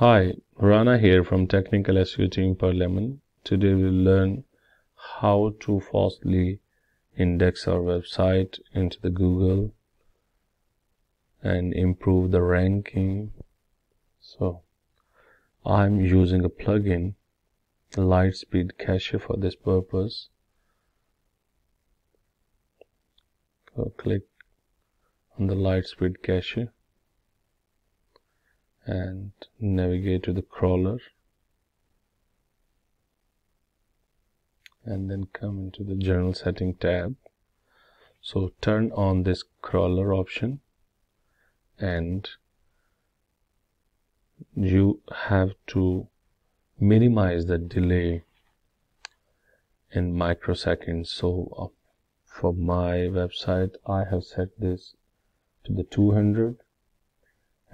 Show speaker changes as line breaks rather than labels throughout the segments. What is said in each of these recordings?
Hi, Rana here from Technical SEO team Pearl Lemon. Today we'll learn how to fastly index our website into the Google and improve the ranking. So I'm using a plugin, LiteSpeed Cache for this purpose. So click on the LiteSpeed Cache and navigate to the crawler. And then come into the general setting tab. So turn on this crawler option and you have to minimize the delay in microseconds. So uh, for my website I have set this to the 200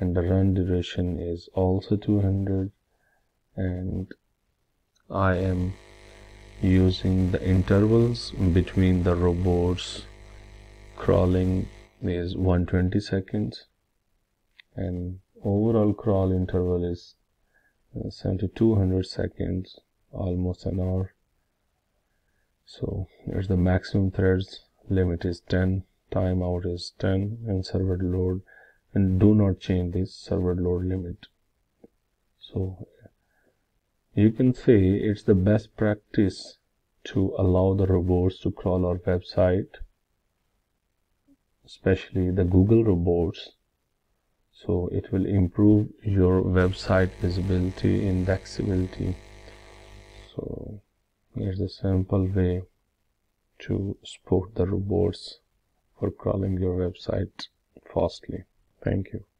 and the run duration is also 200 and I am using the intervals between the robots. Crawling is 120 seconds and overall crawl interval is uh, 7200 seconds almost an hour. So there's the maximum threads limit is 10 timeout is 10 and server load and do not change this server load limit. So you can say it's the best practice to allow the robots to crawl our website especially the google robots. So it will improve your website visibility indexability. So here's a simple way to support the robots for crawling your website fastly Thank you.